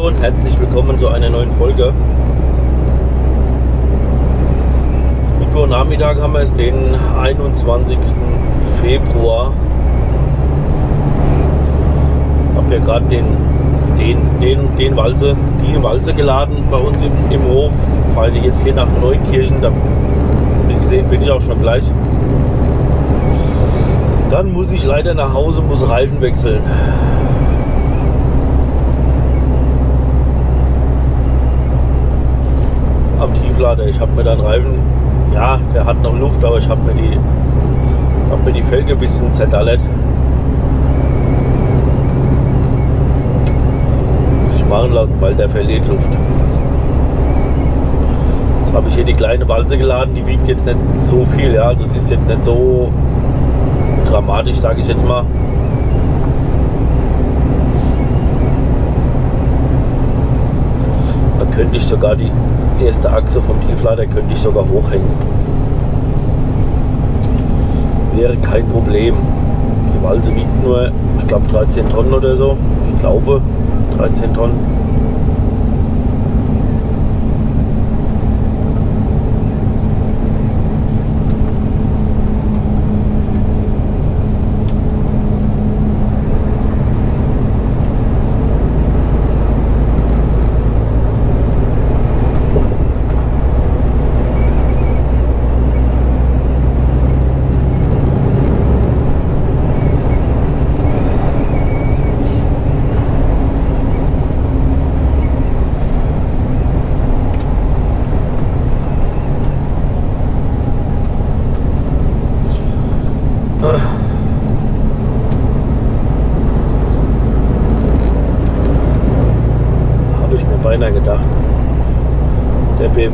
Hallo und herzlich willkommen zu einer neuen Folge. Mittwochnachmittag haben wir es den 21. Februar. Ich habe ja gerade den, den, den, den Walze, die Walze geladen bei uns im, im Hof. Fahre jetzt hier nach Neukirchen. Da, gesehen bin ich auch schon gleich. Dann muss ich leider nach Hause, muss Reifen wechseln. Am Tieflader. Ich habe mir dann Reifen, ja, der hat noch Luft, aber ich habe mir die habe mir die Felge ein bisschen zerdallert. Muss ich machen lassen, weil der verliert Luft. Jetzt habe ich hier die kleine Walze geladen, die wiegt jetzt nicht so viel, ja, das ist jetzt nicht so dramatisch, sage ich jetzt mal. Könnte ich sogar die erste Achse vom Tieflader könnte ich sogar hochhängen. Wäre kein Problem. Die Walze wiegt nur, ich glaube 13 Tonnen oder so. Ich glaube 13 Tonnen.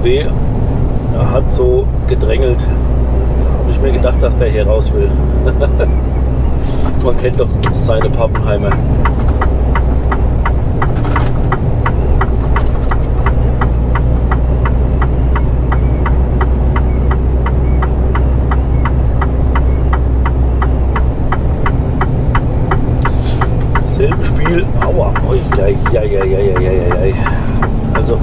BMW hat so gedrängelt. Habe ich mir gedacht, dass der hier raus will. Man kennt doch seine Pappenheimer. Selben Spiel. Aua. Ui, ja, ja, ja, ja, ja, ja. Also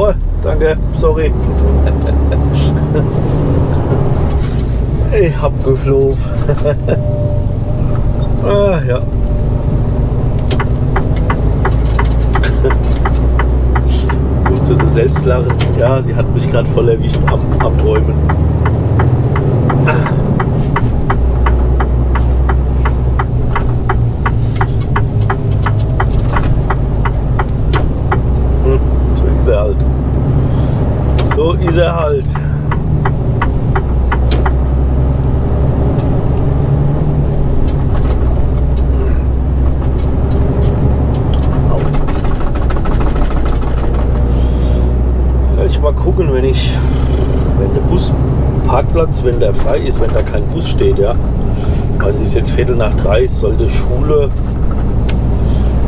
vor. Danke, sorry. ich hab geflogen. ah, ja. Musste sie selbst lachen. Ja, sie hat mich gerade voll erwischt am, am Träumen. Hm, so ist er halt. So ist er halt. Ich mal gucken, wenn ich, wenn der Busparkplatz, wenn der frei ist, wenn da kein Bus steht, ja. Weil es ist jetzt Viertel nach drei, sollte Schule,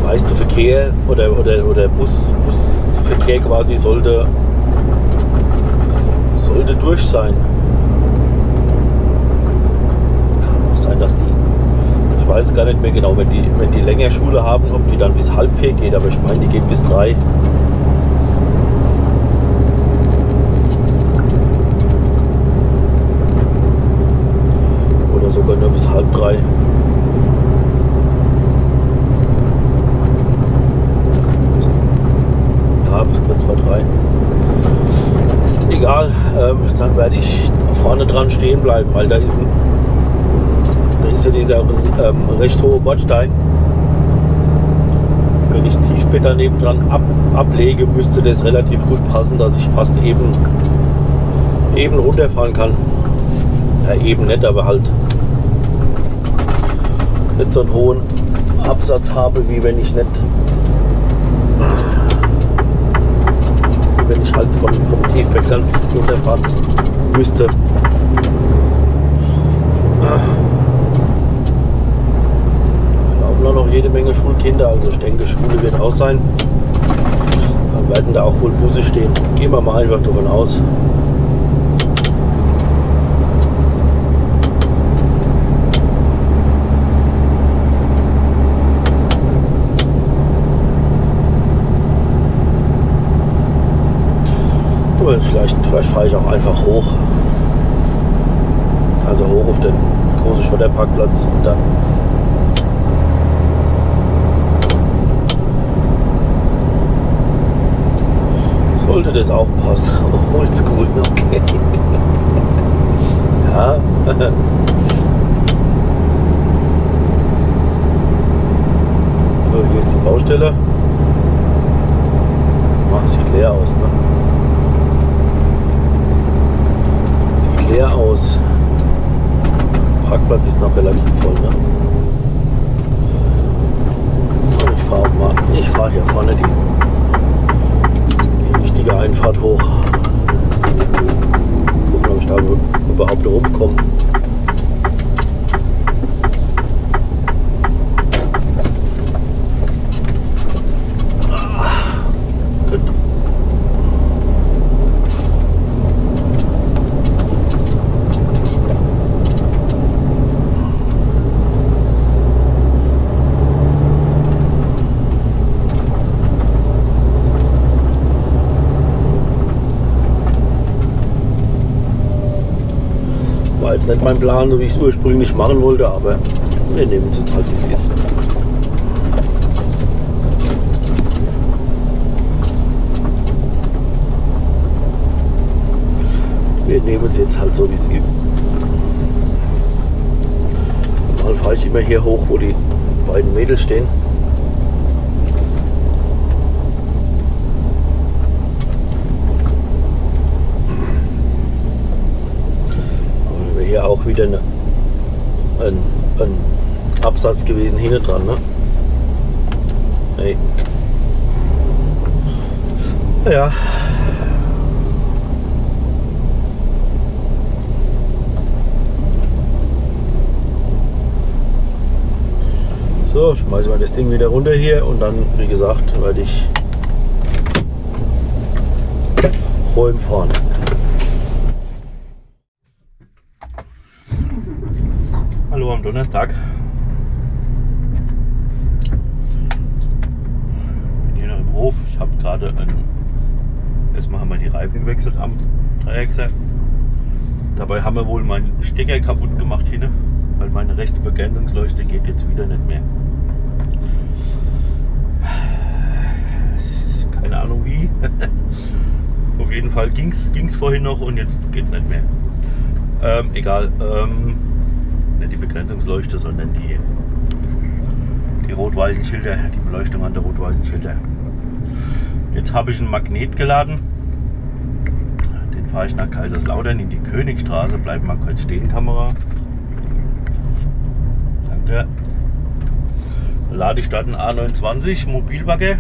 meiste Verkehr oder, oder, oder Bus, Busverkehr quasi sollte, sollte durch sein. Kann auch sein, dass die, ich weiß gar nicht mehr genau, wenn die, wenn die länger Schule haben, ob die dann bis halb vier geht, aber ich meine, die geht bis drei. Oder sogar nur bis halb drei. Ja, bis kurz vor drei. Egal, ähm, dann werde ich vorne dran stehen bleiben, weil da ist, ein, da ist ja dieser ähm, recht hohe Bordstein. Wenn ich Tiefbett daneben dran ab, ablege, müsste das relativ gut passen, dass ich fast eben, eben runterfahren kann. Ja, eben nicht, aber halt nicht so einen hohen Absatz habe, wie wenn ich nicht wenn ich halt von, vom Tiefberg ganz runterfahren müsste. Da laufen auch noch jede Menge Schulkinder, also ich denke, Schule wird aus sein. Dann werden da auch wohl Busse stehen. Gehen wir mal einfach davon aus. Vielleicht, vielleicht fahre ich auch einfach hoch. Also hoch auf den großen Schotterparkplatz und dann. Sollte das auch passen. Oldschool, okay. ja. so, hier ist die Baustelle. Ah, sieht leer aus, ne? leer aus. Parkplatz ist noch relativ voll. Ne? Ich fahre mal, ich fahre hier vorne die richtige Einfahrt hoch. Gucken, ob ich da überhaupt rumkomme. jetzt nicht mein Plan, so wie ich es ursprünglich machen wollte, aber wir nehmen es jetzt halt, wie es ist. Wir nehmen es jetzt halt so, wie es ist. Normal fahre ich immer hier hoch, wo die beiden Mädels stehen. Wieder eine, ein, ein Absatz gewesen hinten dran, ne? Nee. Ja. So, schmeißen wir das Ding wieder runter hier und dann, wie gesagt, werde ich räumen fahren. Hallo am Donnerstag. Bin hier noch im Hof. Ich habe gerade. Erstmal haben wir die Reifen gewechselt am Dreieckser. Dabei haben wir wohl meinen Stecker kaputt gemacht hier, weil meine rechte Begrenzungsleuchte geht jetzt wieder nicht mehr. Keine Ahnung wie. Auf jeden Fall ging es vorhin noch und jetzt geht es nicht mehr. Ähm, egal. Ähm, nicht die Begrenzungsleuchte, sondern die, die rot-weißen Schilder, die Beleuchtung an der rot-weißen Schilder. Jetzt habe ich einen Magnet geladen. Den fahre ich nach Kaiserslautern in die Königstraße. Bleib mal kurz stehen, Kamera. Danke. Lade ich dort einen A29 Mobilbagger.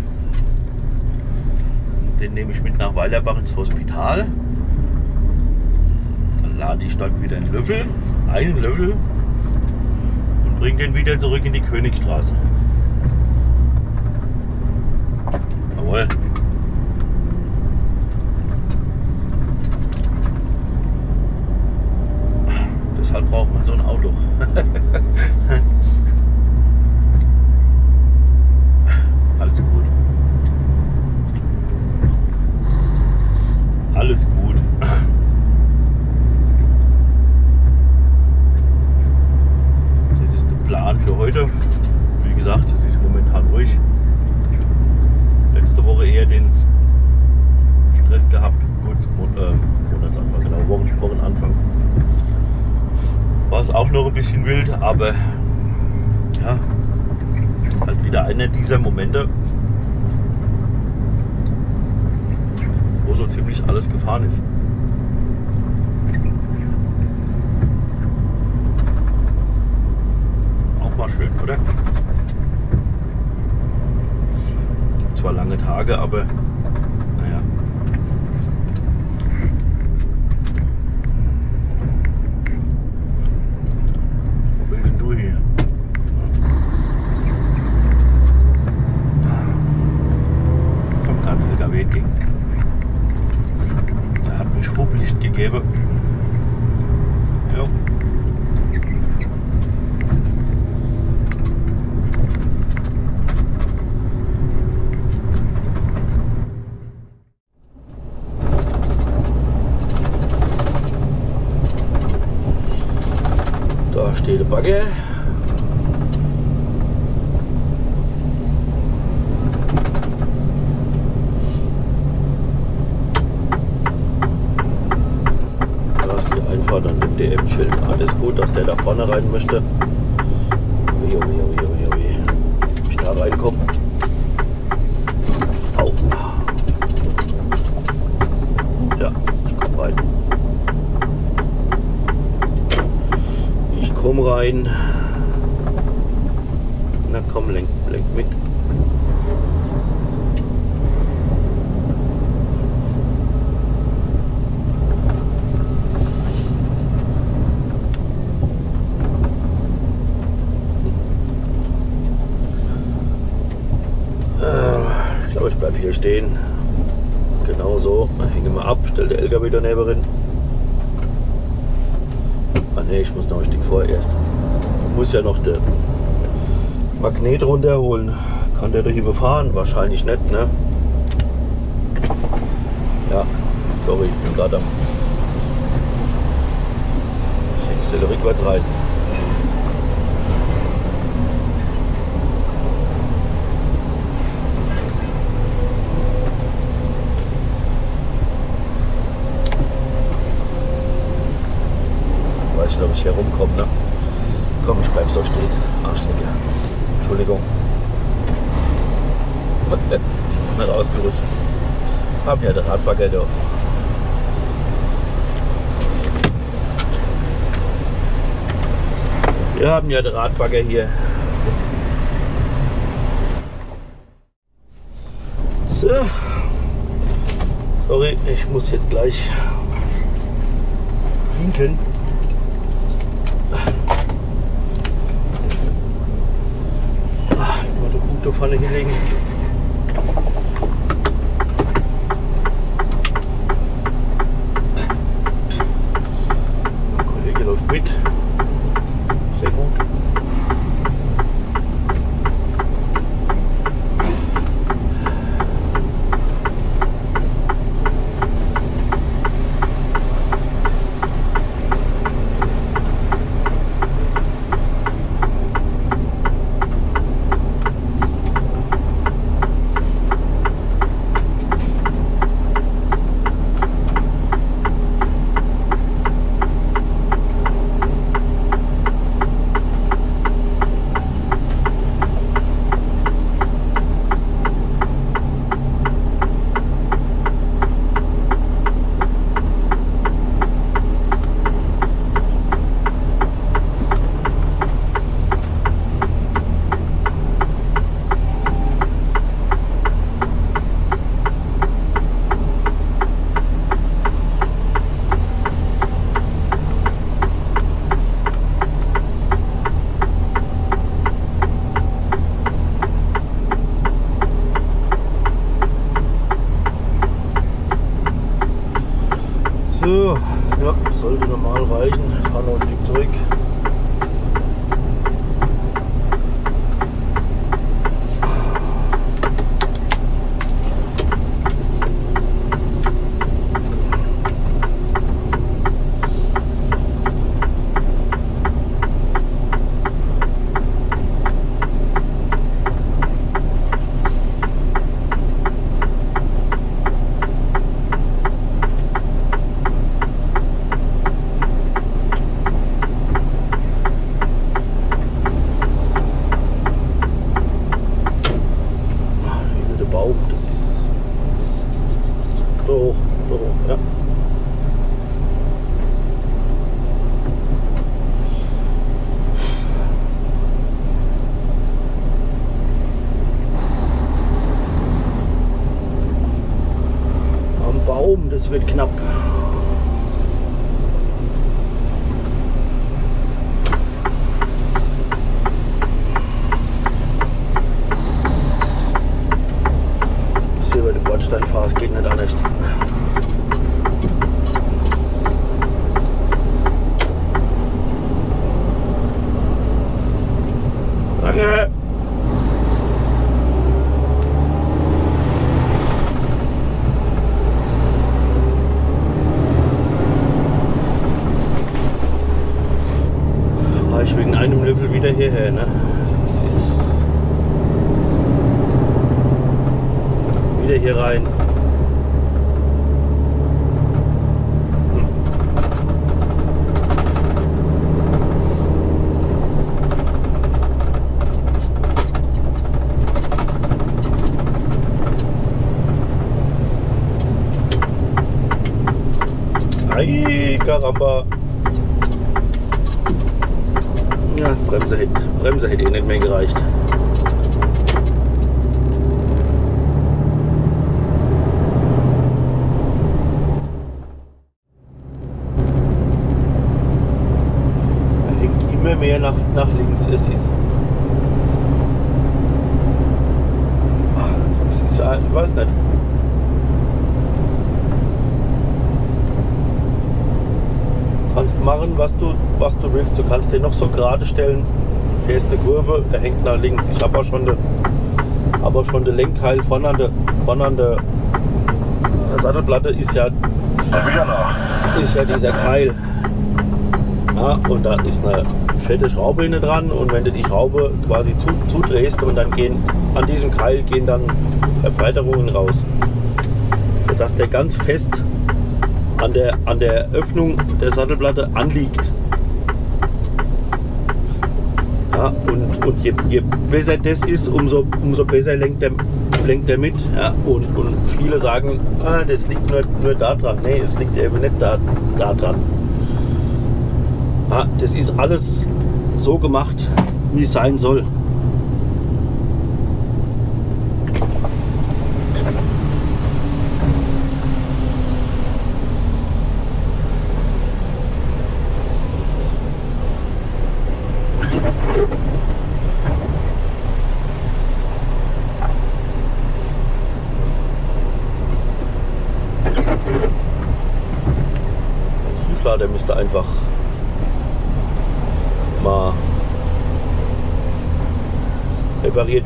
Den nehme ich mit nach Weilerbach ins Hospital. Dann lade ich dort wieder einen Löffel, einen Löffel und bringe den wieder zurück in die Königstraße. Jawohl. Deshalb braucht man so ein Auto. Alles gut. Alles gut. Das ist der Plan für heute. Wie gesagt, es ist momentan ruhig. Letzte Woche eher den Stress gehabt. Gut, Mon äh, Monatsanfang, genau, Wochen, Wochenanfang. War es auch noch ein bisschen wild, aber ja, halt wieder einer dieser Momente, wo so ziemlich alles gefahren ist. Auch mal schön, oder? Gibt zwar lange Tage, aber naja. Wo willst denn du hier? Kommt gerade ein LKW entgegen. Der hat mich Hublicht gegeben. Jo. Da steht der Bagger. Da ist die Einfahrt an dem DM-Schild. Alles gut, dass der da vorne rein möchte. Ui, ui, ui, ui, ui. Ob ich da reinkomme? Au. Ja, ich komme rein. Ich komme rein. Na komm, lenk, lenk mit. Äh, Ich glaube, ich bleibe hier stehen. Genau so. Hänge mal ab, stell der LKW daneben rein. Ah ne, ich muss noch ein Stück vorerst. Ich muss ja noch den Runterholen. Kann der doch hier befahren? Wahrscheinlich nicht, ne? Ja, sorry, ich bin gerade am. Ich stelle rückwärts rein. nicht, ob ich hier rumkomme. Ne? Komm, ich bleib so stehen. Arschlecke. Entschuldigung. Rausgerutscht. Hab ja den Radbagger da. Wir haben ja den Radbagger hier. So. Sorry, ich muss jetzt gleich hinken. Ah, Mal die gute Pfanne hinlegen. Ei, Karamba. Ja, Bremse hätte, Bremse hätte eh nicht mehr gereicht. Er hängt immer mehr nach, nach links. Es ist. Es ist. ein- Ich weiß nicht. kannst machen, was du, was du willst. Du kannst den noch so gerade stellen, fährst eine Kurve, der hängt nach links. Ich habe auch schon den aber schon der Lenkkeil von an der, von an der Sattelplatte ist ja, ist ja dieser Keil. Ja, und da ist eine fette Schraube hinten dran und wenn du die Schraube quasi zu, zudrehst und dann gehen an diesem Keil gehen dann Verbreiterungen raus. Sodass der ganz fest an der, an der Öffnung der Sattelplatte anliegt. Ja, und und je, je besser das ist, umso, umso besser lenkt der, lenkt der mit. Ja, und, und viele sagen, ah, das liegt nur, nur da dran. Nee, es liegt eben nicht da, da dran. Ja, das ist alles so gemacht, wie es sein soll.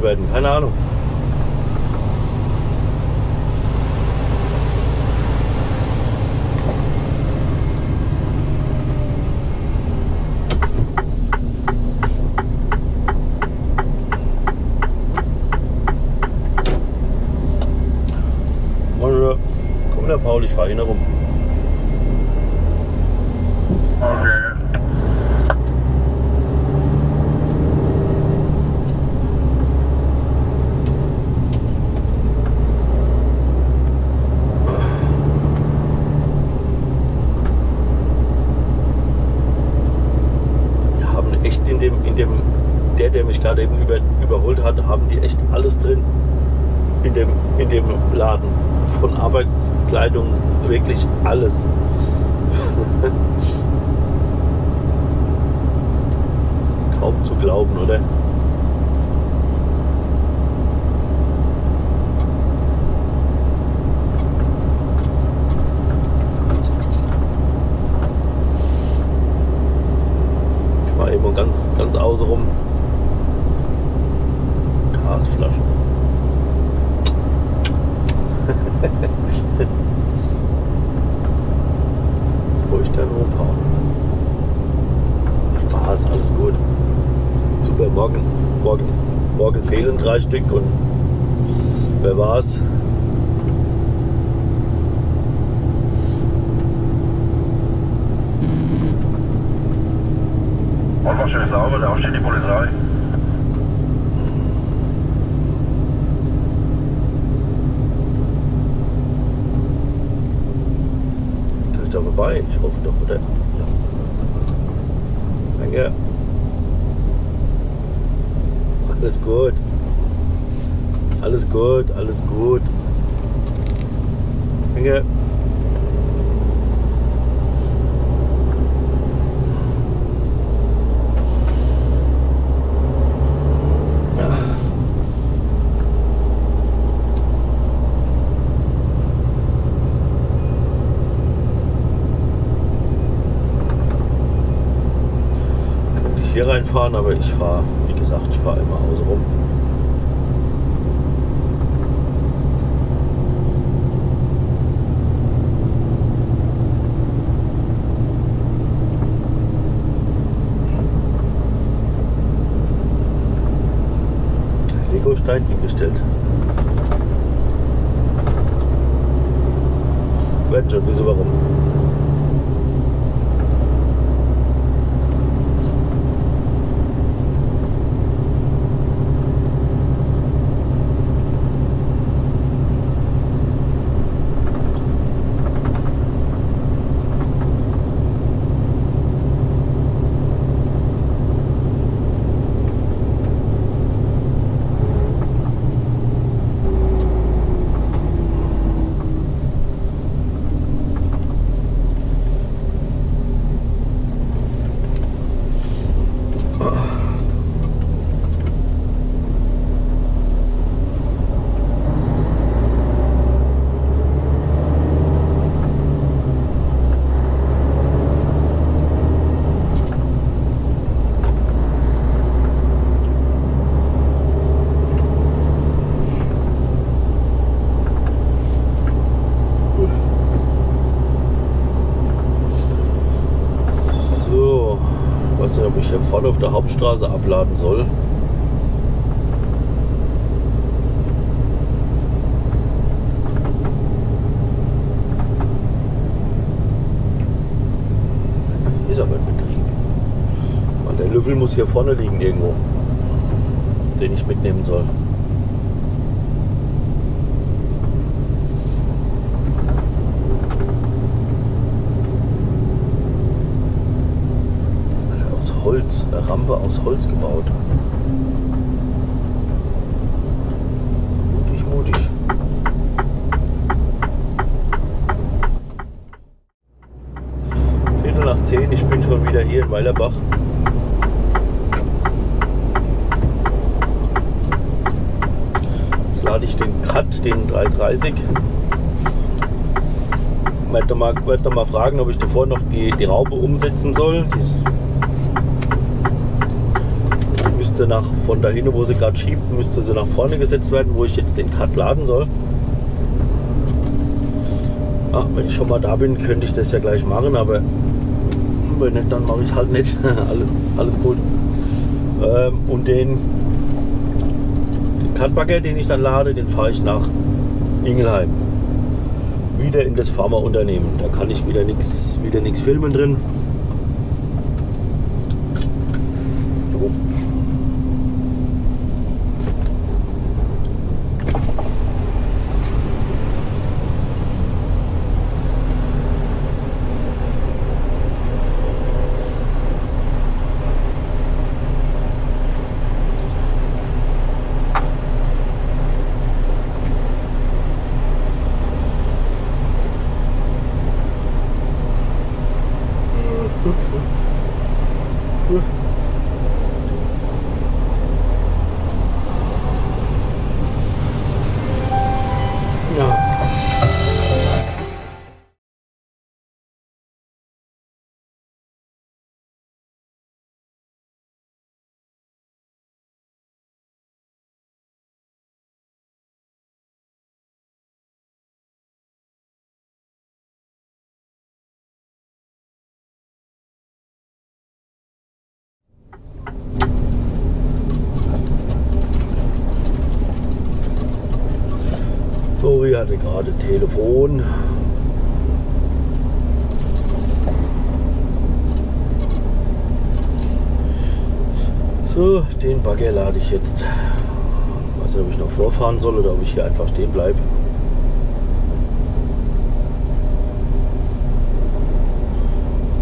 Werden. Keine Ahnung. Komm, der Paul, ich fahre hin herum. gerade eben über, überholt die echt alles drin in dem, in dem Laden. Von Arbeitskleidung wirklich alles. Kaum zu glauben, oder? Ich war eben ganz, ganz außen rum. Glasflaschen. Wo ich dann rumhauen. Spaß, alles gut. Super, morgen, morgen, morgen fehlen drei Stück und vorne auf der Hauptstraße abladen soll. Ist aber in Betrieb. Und der Löffel muss hier vorne liegen irgendwo. den ich mitnehmen soll. Aus Holz, Rampe aus Holz gebaut. Mutig, mutig. Viertel nach zehn, ich bin schon wieder hier in Weilerbach. Jetzt lade ich den Cut, den 330. Ich werde mal, fragen, ob ich davor noch die, die Raube umsetzen soll. Die, ist, müsste nach, von dahin, wo sie gerade schiebt, müsste sie nach vorne gesetzt werden, wo ich jetzt den Cut laden soll. Ah, wenn ich schon mal da bin, könnte ich das ja gleich machen, aber wenn nicht, dann mache ich es halt nicht. alles, gut. Ähm, und den, den Cutbagger, den ich dann lade, den fahre ich nach Ingelheim. Wieder in das Pharmaunternehmen. Da kann ich wieder nichts wieder filmen drin. Jo. Ja. Flori hatte gerade Telefon. So, den Bagger lade ich jetzt. weiß nicht, ob ich noch vorfahren soll oder ob ich hier einfach stehen bleibe.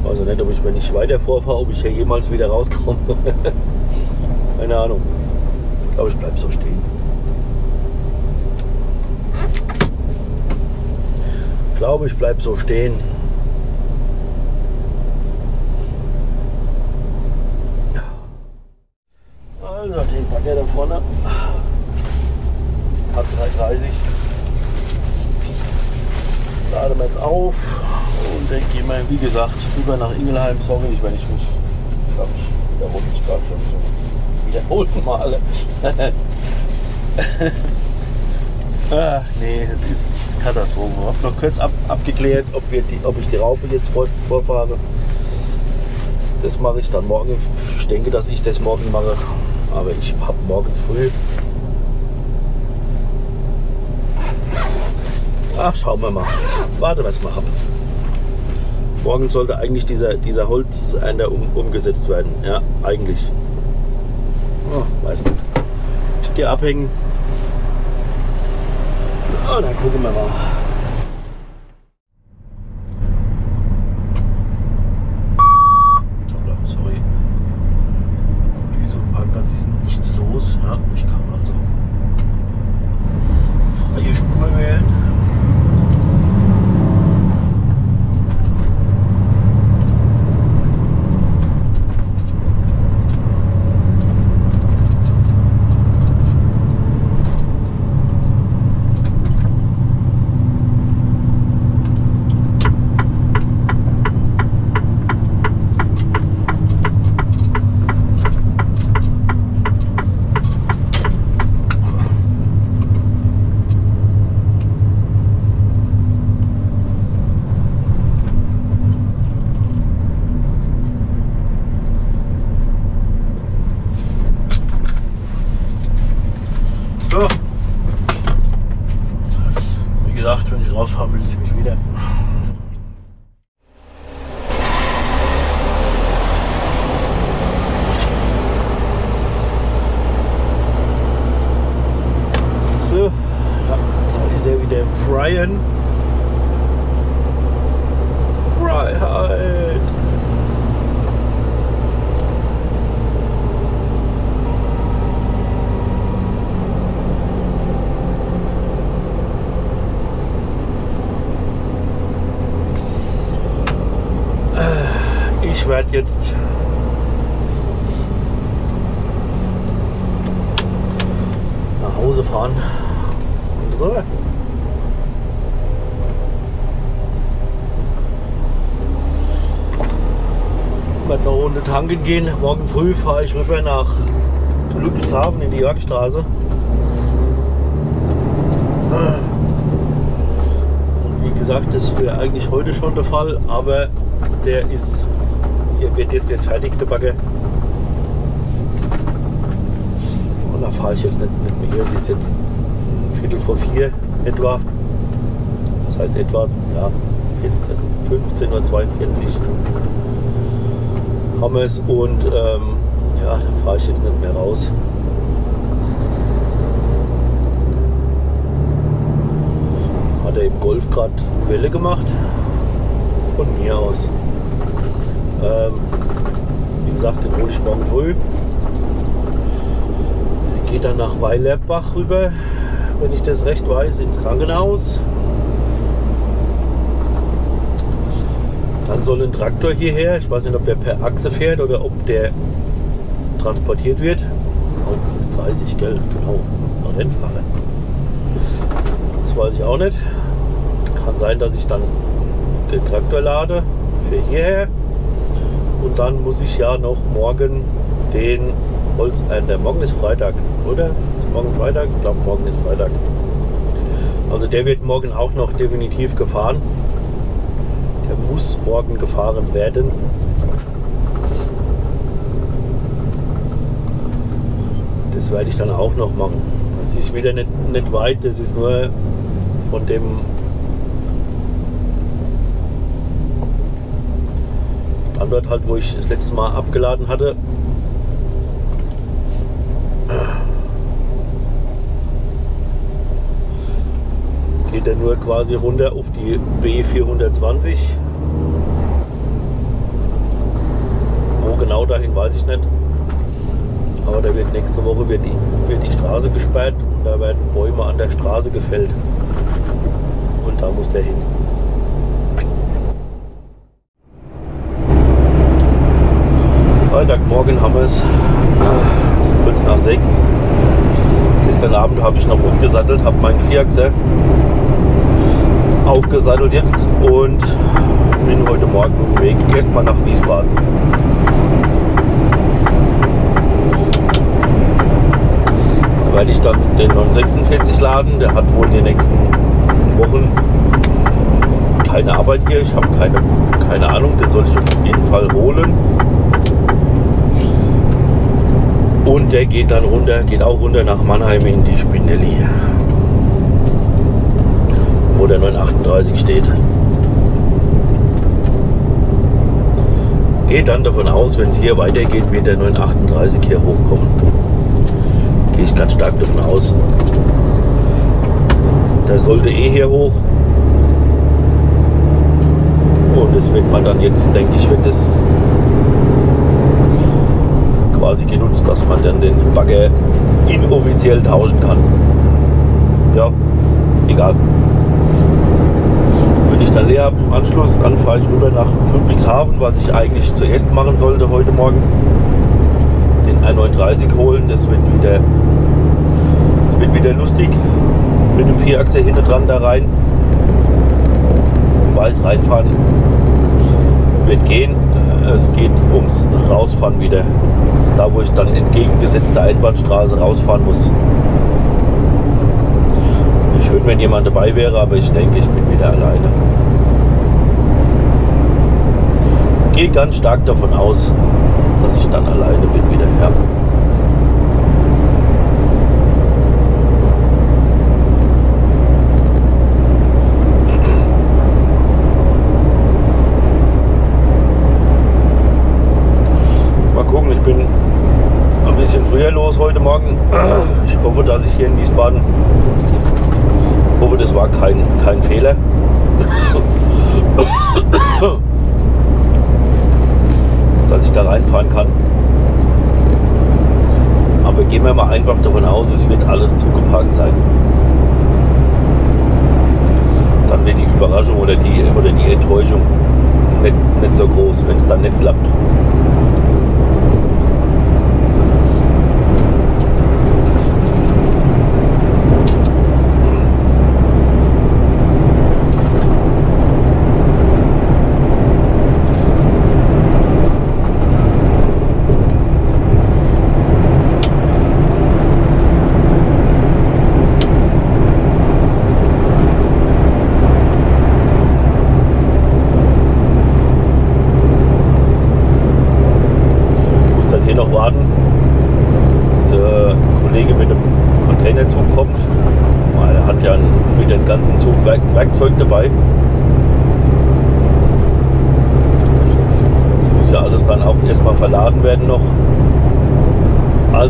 Also nicht, ob ich, wenn ich weiter vorfahre, ob ich hier jemals wieder rauskomme. Keine Ahnung. Ich glaube, ich bleibe so stehen. Ich glaube, ich bleibe so stehen. Also den Bagger da vorne. Hat 330. Laden wir jetzt auf und dann gehen wir, wie gesagt, rüber nach Ingelheim. Sorry, wenn ich mich, ich glaube, ich wiederhole mich gerade schon so. Wiederholten Male. Ach nee, es ist Katastrophe. Ich habe noch kurz ab, abgeklärt, ob, wir die, ob ich die Raupe jetzt vor, vorfahre. Das mache ich dann morgen. Ich denke, dass ich das morgen mache. Aber ich habe morgen früh. Ach, schauen wir mal. Warte, was wir haben. Morgen sollte eigentlich dieser, dieser Holzender um, umgesetzt werden. Ja, eigentlich. Oh, weiß nicht. Hier abhängen. Oh, dann gucken wir mal. Hoppla, Sorry. Gut, hier so im Parkplatz ist nichts los. Ja, ich kann also freie Spur wählen. So. Wie gesagt, wenn ich rausfahre, melde ich mich wieder. Freiheit. Ich werde jetzt nach Hause fahren und rüber. werde noch eine Runde tanken gehen. Morgen früh fahre ich rüber nach Ludwigshafen in die Jörgstraße. Und wie gesagt, das wäre eigentlich heute schon der Fall, aber der ist, der wird jetzt jetzt fertig, der Bagger. Und da fahre ich jetzt nicht, nicht mehr. Es ist jetzt Viertel vor vier etwa. Das heißt etwa, ja, 15.42 Uhr haben es und ähm, ja, dann fahre ich jetzt nicht mehr raus. Hat er im Golf gerade Welle gemacht? Von mir aus. Ähm, wie gesagt, den hole ich morgen früh. Geht dann nach Weilerbach rüber, wenn ich das recht weiß, ins Krankenhaus. Dann soll ein Traktor hierher. Ich weiß nicht, ob der per Achse fährt oder ob der transportiert wird. Oh, 30, gell? Genau. Ein Rennfahrer. Das weiß ich auch nicht. Kann sein, dass ich dann den Traktor lade für hierher. Und dann muss ich ja noch morgen den Holz. Äh, der morgen ist Freitag, oder? Ist morgen Freitag? Ich glaube, morgen ist Freitag. Also der wird morgen auch noch definitiv gefahren. Muss morgen gefahren werden. Das werde ich dann auch noch machen. Das ist wieder nicht, nicht weit, das ist nur von dem Standort halt, wo ich das letzte Mal abgeladen hatte. geht er nur quasi runter auf die B420. Wo genau dahin weiß ich nicht. Aber da wird nächste Woche wird die, wird die Straße gesperrt und da werden Bäume an der Straße gefällt. Und da muss der hin. Freitagmorgen haben wir es. So kurz nach sechs. Gestern Abend habe ich noch umgesattelt, habe meinen Vierachser aufgesattelt jetzt und bin heute Morgen auf dem Weg erstmal nach Wiesbaden. Werde ich dann den 946 laden. Der hat wohl in den nächsten Wochen keine Arbeit hier. Ich habe keine, keine Ahnung, den soll ich auf jeden Fall holen. Und der geht dann runter, geht auch runter nach Mannheim in die Spinelli wo der 938 steht. Geht dann davon aus, wenn es hier weitergeht, wird der 938 hier hochkommen. Gehe ich ganz stark davon aus. Der sollte eh hier hoch. Und es wird man dann jetzt, denke ich, wird es quasi genutzt, dass man dann den Bagger inoffiziell tauschen kann. Ja, egal ich dann leer habe im Anschluss, dann fahre ich rüber nach Ludwigshafen, was ich eigentlich zuerst machen sollte heute Morgen. Den 139 holen, das wird wieder, das wird wieder lustig mit dem Vierachser hinten dran da rein. Weiß reinfahren wird gehen. Es geht ums Rausfahren wieder. Das ist da, wo ich dann entgegengesetzte Einbahnstraße rausfahren muss. Schön, wenn jemand dabei wäre, aber ich denke, ich bin wieder alleine. Gehe ganz stark davon aus, dass ich dann alleine bin wieder. Ja. Mal gucken, ich bin ein bisschen früher los heute Morgen. Ich hoffe, dass ich hier in Wiesbaden hoffe, das war kein, kein Fehler. Dass ich da reinfahren kann. Aber gehen wir mal einfach davon aus, es wird alles zugeparkt sein. Dann wird die Überraschung oder die, oder die Enttäuschung nicht, nicht so groß, wenn es dann nicht klappt. muss dann hier noch warten. Der Kollege mit dem Containerzug kommt. Weil Er hat ja mit dem ganzen Zug Werk Werkzeug dabei. Das muss ja alles dann auch erstmal verladen werden noch.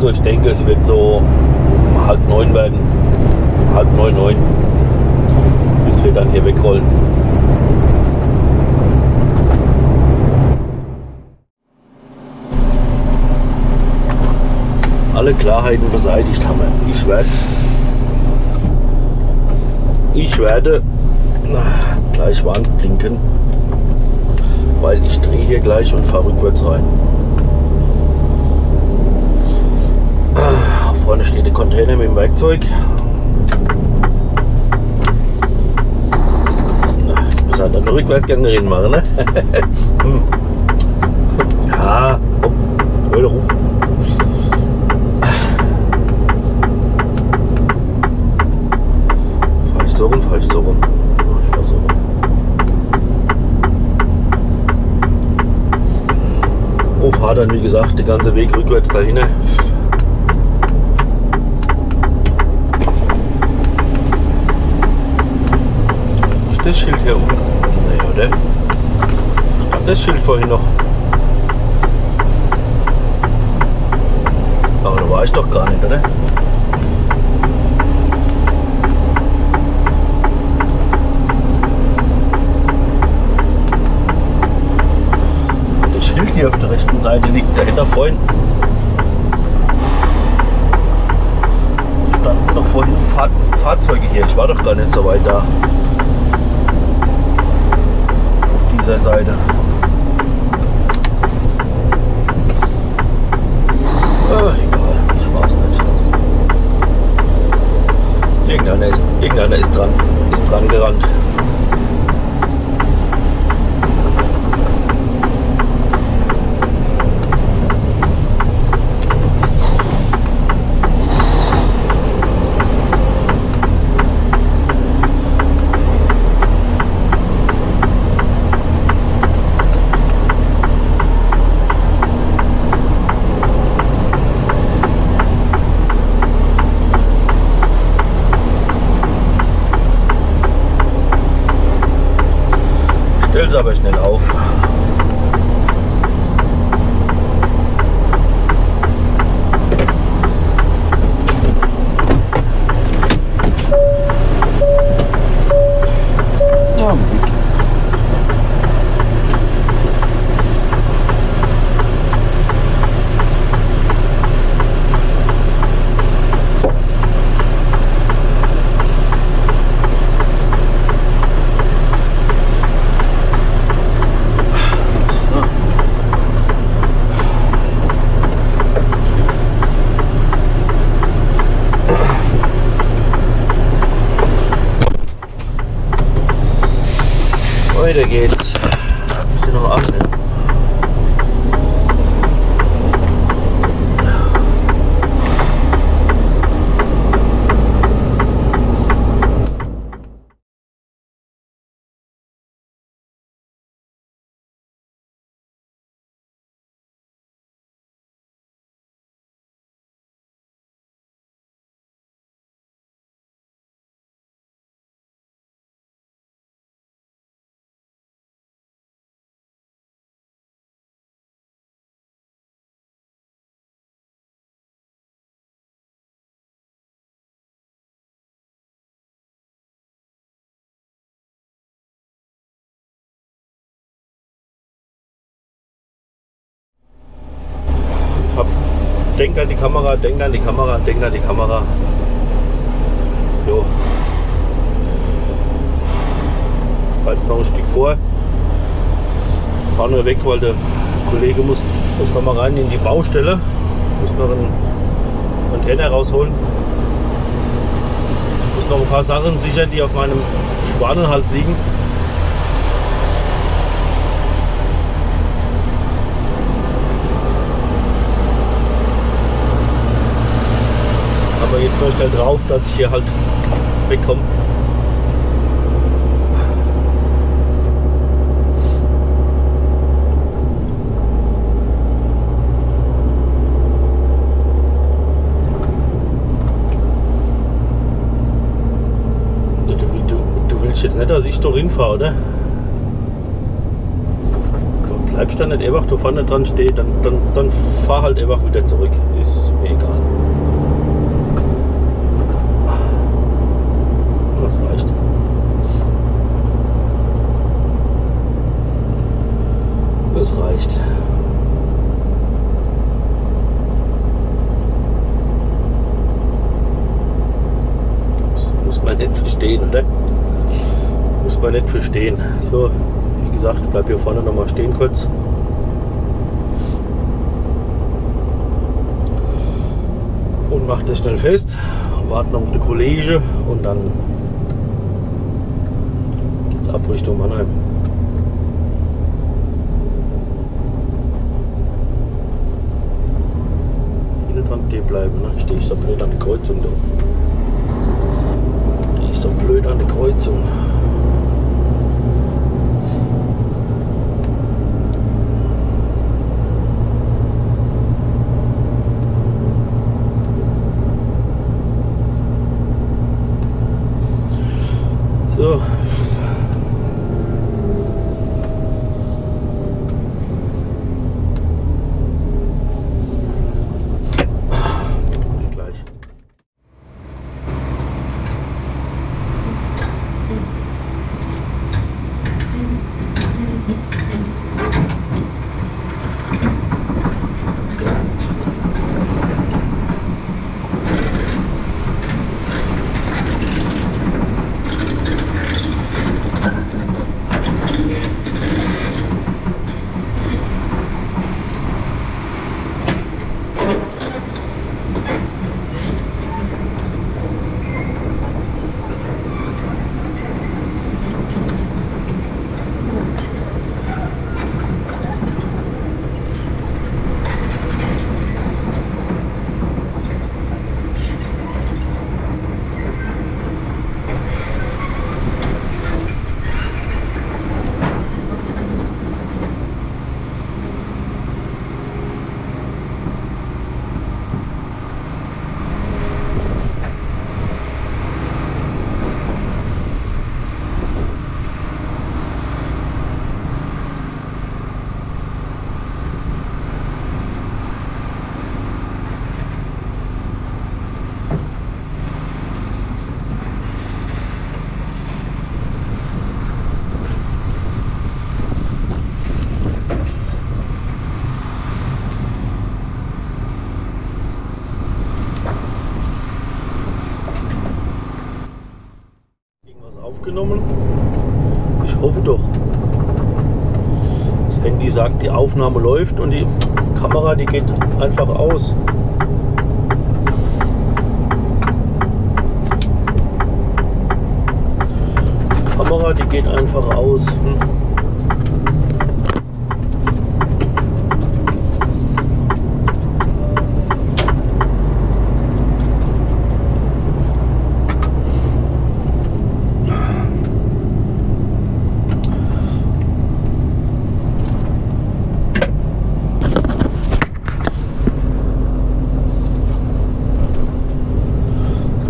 Also ich denke, es wird so halb neun werden. Halb neun, neun. Bis wir dann hier wegrollen. alle Klarheiten beseitigt haben. Ich werde, ich werde gleich warnt blinken, weil ich drehe hier gleich und fahre rückwärts rein. Ah, Vorne steht der Container mit dem Werkzeug. Ich muss halt einen Rückwärtsgang drin machen, ne? Ja, hör doch auf. Fahr so rum, fahr ich so rum. Ich fahr so rum. Oh, fahr dann wie gesagt den ganzen Weg rückwärts dahin. Das Schild hier unten? Nee, oder? Stand das Schild vorhin noch? Aber da war ich doch gar nicht, oder? Das Schild hier auf der rechten Seite liegt dahinter vorhin. Standen doch vorhin Fahr Fahrzeuge hier. Ich war doch gar nicht so weit da. Auf dieser Seite. Ah, egal, ich war's nicht. Irgendeiner ist, irgendeiner ist dran, ist dran gerannt. Aber schnell auf. Ja, Weiter geht's. Denk an die Kamera, denk an die Kamera, denk an die Kamera. Jo. Halt noch ein Stück vor. Fahren wir weg, weil der Kollege muss, muss noch mal rein in die Baustelle. Muss noch einen Container rausholen. Muss noch ein paar Sachen sichern, die auf meinem Schwanenhals liegen. Jetzt nur schnell drauf, dass ich hier halt wegkomme. Du, du, du willst jetzt nicht, dass ich da hinfahre, oder? Bleibst da nicht einfach da vorne dran stehen, dann, dann, dann fahr halt einfach wieder zurück. Ist mir egal. Das reicht. Das reicht. Das muss man nicht verstehen, oder? Muss man nicht verstehen. So, wie gesagt, ich bleib hier vorne nochmal stehen kurz. Und mach das schnell fest. Warten auf die Kollege und dann geht's ab Richtung Mannheim. Hier dran stehen bleiben, ne? Stehe ich so blöd an der Kreuzung da. Stehe ich so blöd an der Kreuzung. Aufgenommen? Ich hoffe doch. Das Handy sagt, die Aufnahme läuft und die Kamera, die geht einfach aus. Die Kamera, die geht einfach aus. Hm.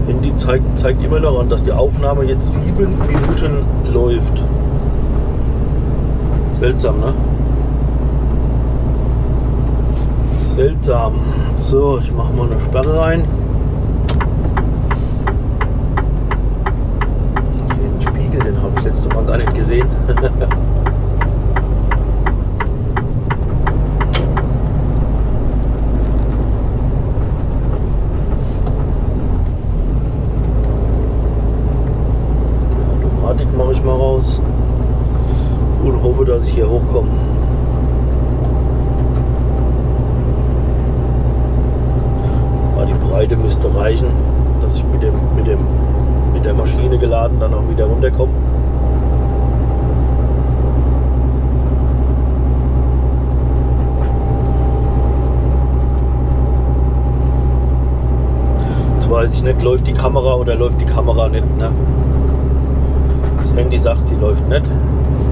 Handy zeigt, immer noch an, dass die Aufnahme jetzt sieben Minuten läuft. Seltsam, ne? Seltsam. So, ich mache mal eine Sperre rein. Hier ist ein Spiegel, den habe ich letztes Mal gar nicht gesehen. hoffe, dass ich hier hochkomme. Aber die Breite müsste reichen, dass ich mit, dem, mit, dem, mit der Maschine geladen dann auch wieder runterkomme. Jetzt weiß ich nicht, läuft die Kamera oder läuft die Kamera nicht. Ne? Das Handy sagt, sie läuft nicht.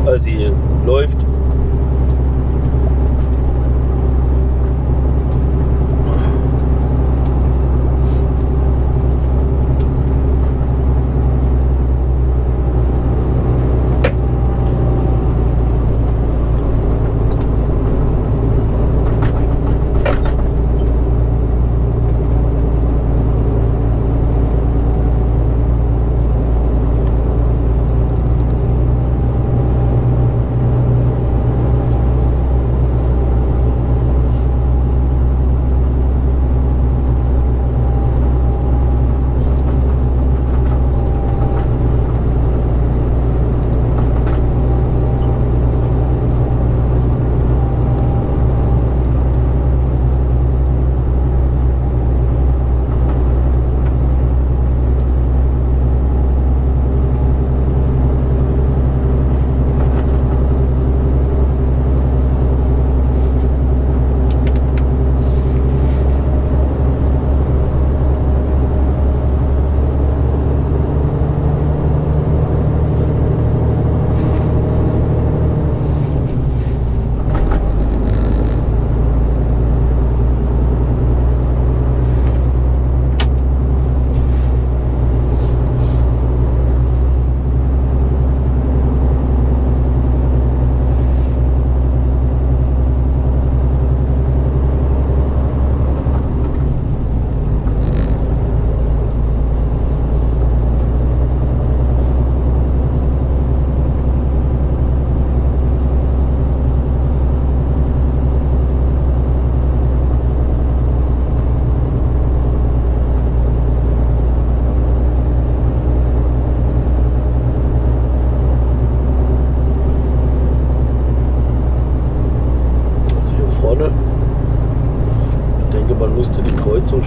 Äh, sie läuft.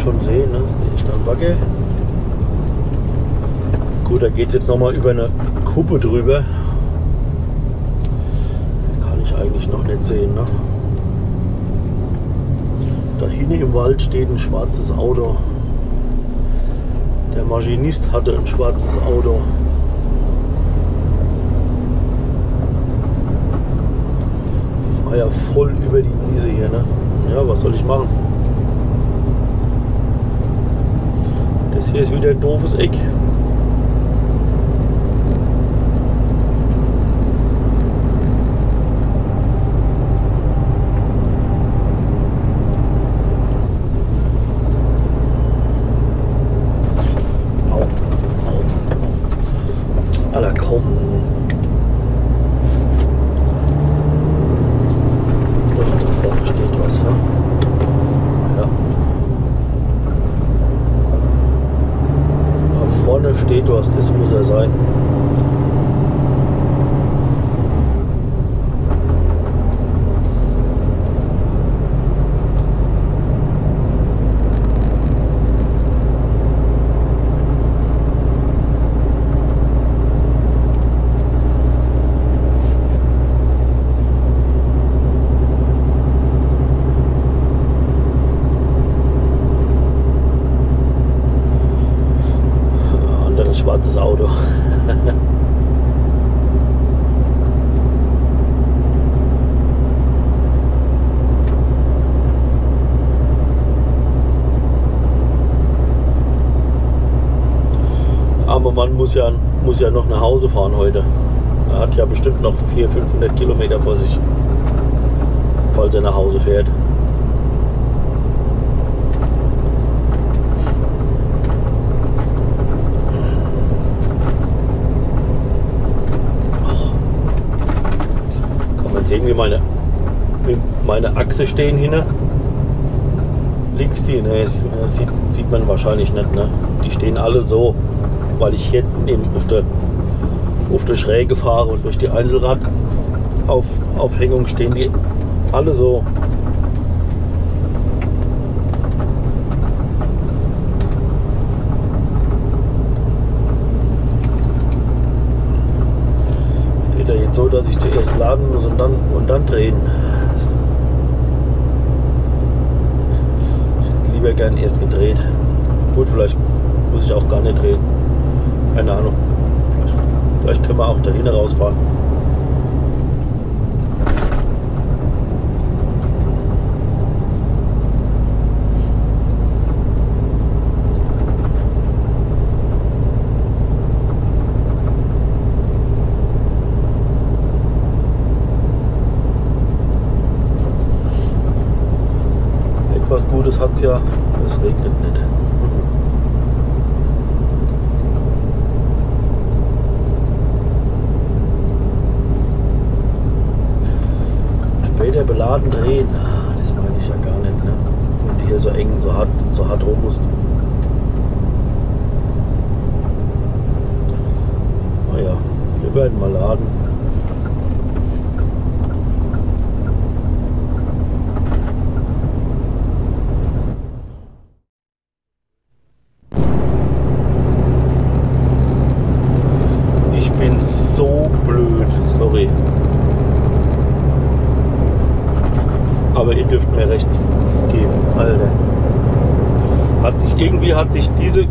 Schon sehen. Ne? Ist die echt am Wacke. Gut, da geht es jetzt nochmal über eine Kuppe drüber. Kann ich eigentlich noch nicht sehen. Ne? Da hinten im Wald steht ein schwarzes Auto. Der Maschinist hatte ein schwarzes Auto. War ja voll über die Wiese hier, ne? Ja, was soll ich machen? Das hier ist wieder ein doofes Eck. Au, au. Alter, komm. Doch, da vorne steht was, ja? Ja. Da vorne steht was, das muss er sein. Anderes schwarzes Auto. Aber man muss ja, muss ja noch nach Hause fahren heute. Er hat ja bestimmt noch 400, 500 Kilometer vor sich, falls er nach Hause fährt. Kann man sehen, wie meine, meine Achse stehen hin. Links die, ne, das sieht, sieht man wahrscheinlich nicht. Ne? Die stehen alle so, weil ich hinten eben auf der, auf der Schräge fahre und durch die Einzelradaufhängung stehen die alle so Schokoladen drehen. Ah, das meine ich ja gar nicht, ne? Wenn du hier so eng, so hart, so hart rum musst. Ah naja, wir werden mal laden.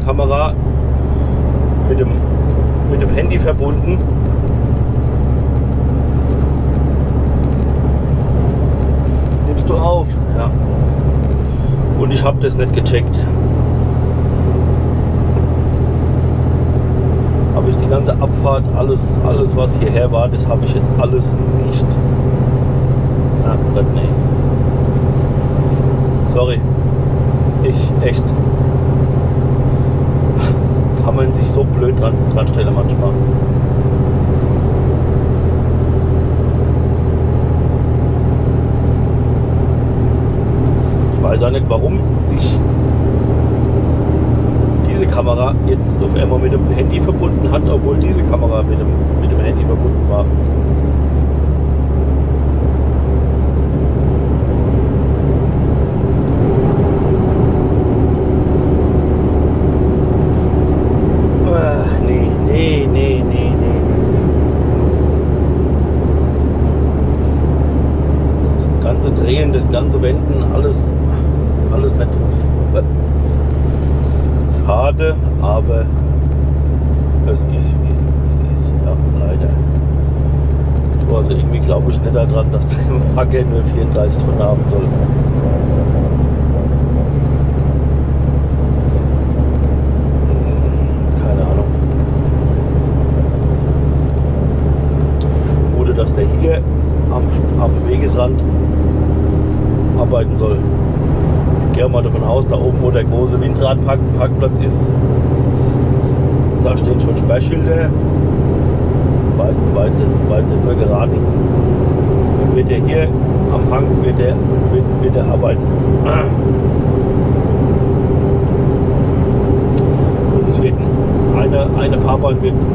Kamera mit dem, mit dem Handy verbunden. Nimmst du auf? Ja. Und ich habe das nicht gecheckt. habe ich die ganze Abfahrt, alles, alles was hierher war, das habe ich jetzt alles nicht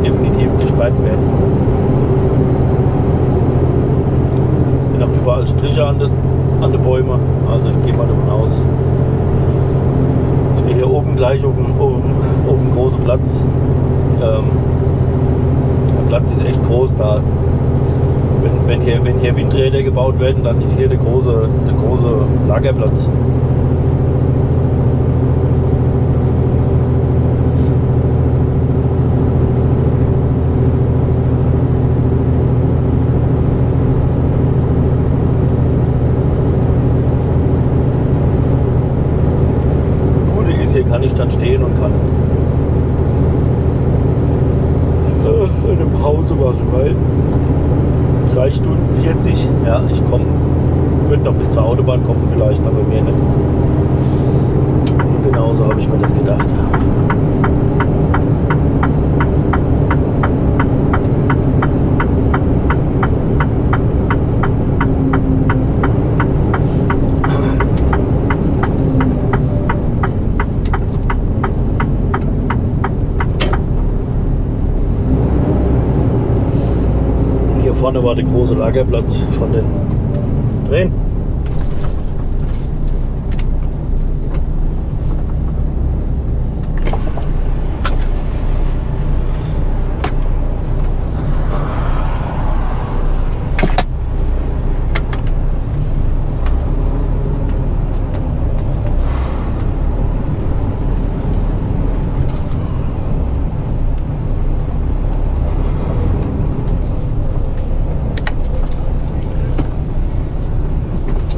definitiv gespannt werden. Ich habe überall Striche an den, an den Bäumen, also ich gehe mal davon aus. Sind wir hier oben gleich auf dem, auf dem, auf dem großen Platz. Ähm, der Platz ist echt groß da. Wenn, wenn, hier, wenn hier Windräder gebaut werden, dann ist hier der große, der große Lagerplatz. War der große Lagerplatz von den Drehen.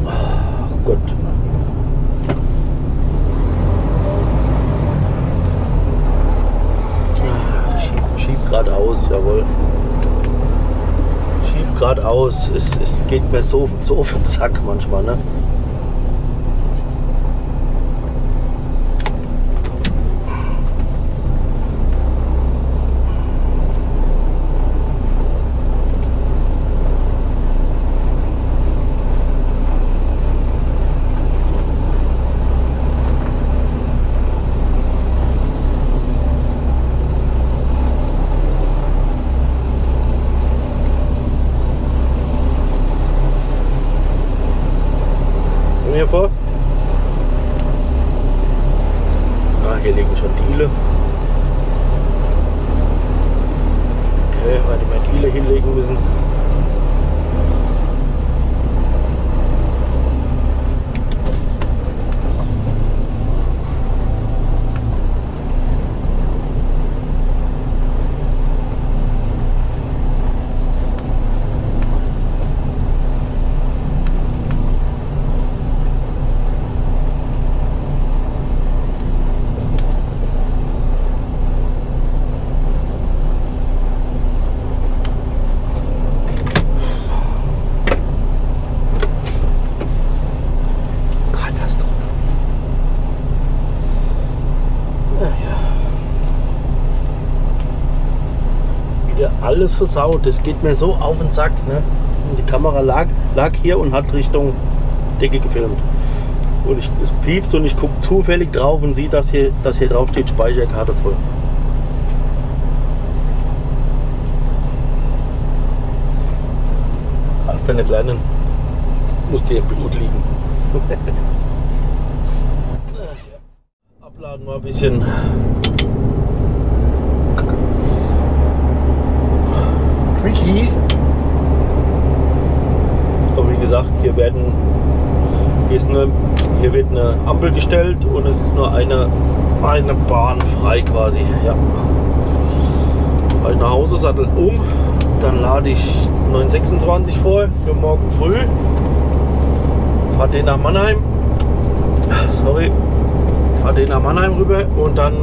Ach Gott. Ah, Schieb, schieb geradeaus, jawohl. Schieb Es, es geht mir so, so auf den Sack manchmal, ne? Komm hier vor. Ah, hier liegen schon Diele. Okay, weil die mehr Diele hinlegen müssen. Katastrophe. Naja. Wieder alles versaut. Das geht mir so auf den Sack. Ne? Und die Kamera lag, lag hier und hat Richtung Decke gefilmt. Und ich, es piepst und ich gucke zufällig drauf und sehe, dass hier, dass hier drauf steht Speicherkarte voll. Kannst du nicht lernen. Muss dir Blut liegen. Abladen war ein bisschen tricky. Aber wie gesagt, hier werden hier, ist nur, hier wird eine Ampel gestellt und es ist nur eine, eine Bahn frei quasi. Ja. Fahre ich nach Hause, sattel um, dann lade ich 926 vor für morgen früh. Fahre den nach Mannheim. Sorry. Fahre den nach Mannheim rüber und dann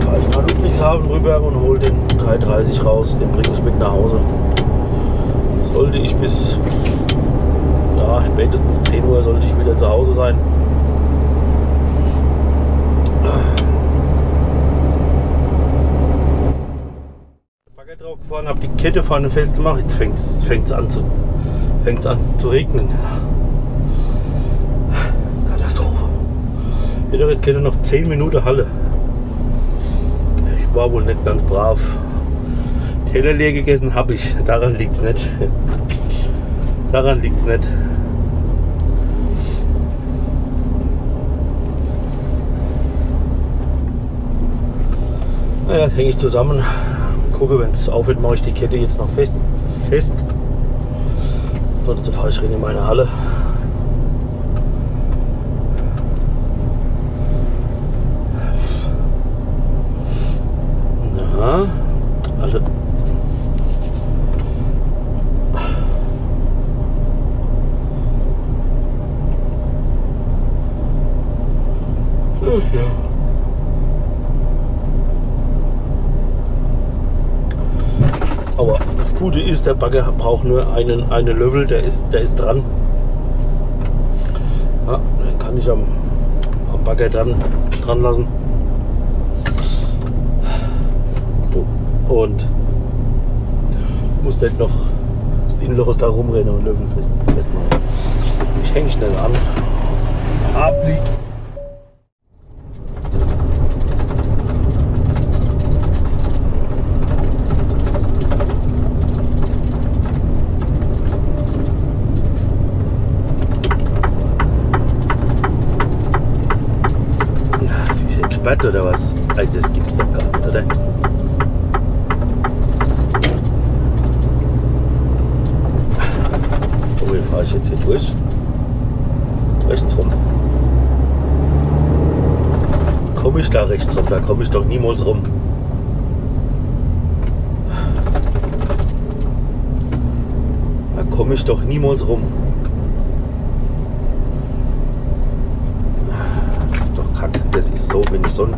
fahre ich nach Ludwigshafen rüber und hole den 330 raus. Den bringe ich mit nach Hause. Sollte ich bis ja, spätestens 10 Uhr sollte ich wieder zu Hause sein. Bagger drauf gefahren, habe die Kette vorne festgemacht. Jetzt fängt es an, zu, fängt's an zu regnen. Katastrophe. Ich doch jetzt Kette noch 10 Minuten Halle. Ich war wohl nicht ganz brav. Teller leer gegessen habe ich. Daran liegt es nicht. Daran liegt es nicht. Naja, das hänge ich zusammen. Gucke, wenn es aufhört, mache ich die Kette jetzt noch fest. fest. Sonst fahre ich rein in meine Halle. Ja, also Ach ja. Aber das Gute ist, der Bagger braucht nur einen, einen Löffel, der ist, der ist dran. Ja, den kann ich am, am Bagger dran, dran lassen. Und muss nicht noch das Innenloch da rumrennen und Löffel fest, festmachen. Ich hänge schnell an. Abliegt. Gesperrt oder was? Ey, das gibt's doch gar nicht, oder? Wo fahre ich jetzt hier durch? Rechts rum. Komme ich da rechts rum? Da komme ich doch niemals rum. Da komme ich doch niemals rum. Das ist doch kacke. Das ist so, wenn ich so ein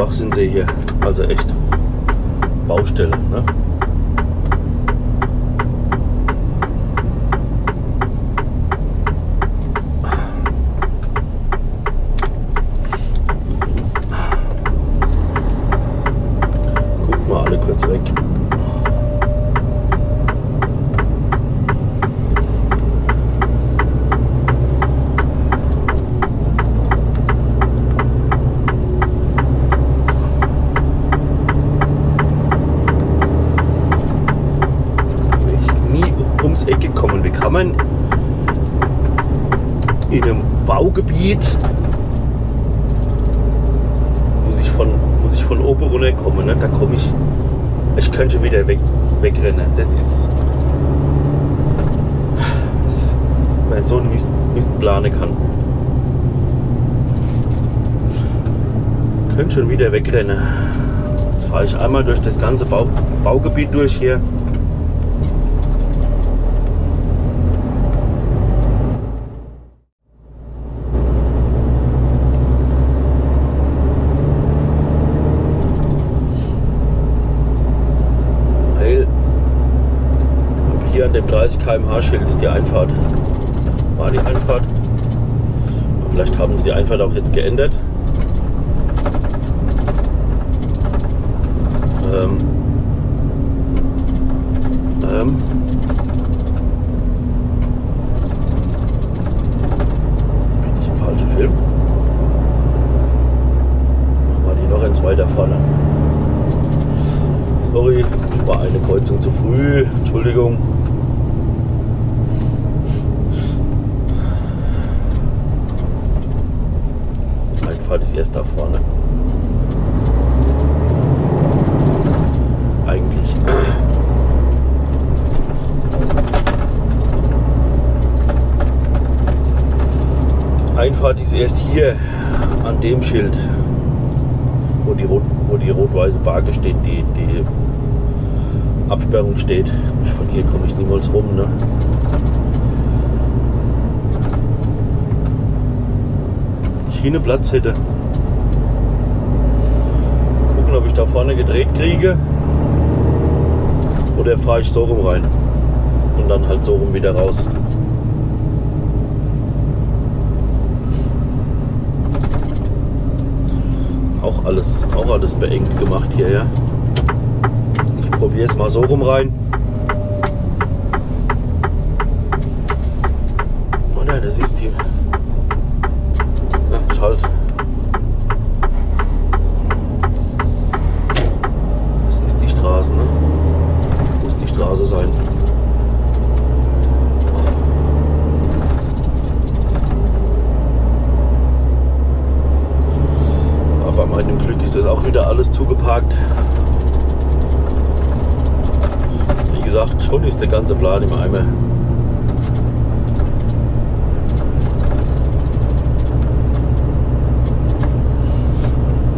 Schwachsinn sehe hier. Also echt Baustelle. Ne? Guckt mal alle kurz weg. Bin ich nie ums Eck gekommen. Wie kann man in einem Baugebiet muss ich von, muss ich von oben runter kommen. Ne? Da komme ich, ich könnte schon wieder weg, wegrennen. Das ist, das, wenn man so einen Mist, Mist planen kann. Könnte schon wieder wegrennen. Jetzt fahre ich einmal durch das ganze Bau, Baugebiet durch hier. Hier an dem 30 km/h Schild ist die Einfahrt. War die Einfahrt. Vielleicht haben sie die Einfahrt auch jetzt geändert. Ähm, ähm, bin ich im falschen Film? War die noch eins weiter vorne? Sorry, war eine Kreuzung zu früh. Entschuldigung. Einfahrt ist erst da vorne. Eigentlich. Einfahrt ist erst hier an dem Schild, wo die, rot, wo die rot-weiße Barke steht, die, die Absperrung steht. Von hier komme ich niemals rum. Ne? Schiene Platz hätte. Gucken, ob ich da vorne gedreht kriege. Oder fahre ich so rum rein. Und dann halt so rum wieder raus. Alles, auch alles beengt gemacht hier, ja. Ich probiere es mal so rum rein. Oder das ist die. Na, schalt. Das ist die Straße, ne? Muss die Straße sein. Aber bei meinem Glück ist das auch wieder alles zugeparkt. Wie gesagt, schon ist der ganze Plan im Eimer.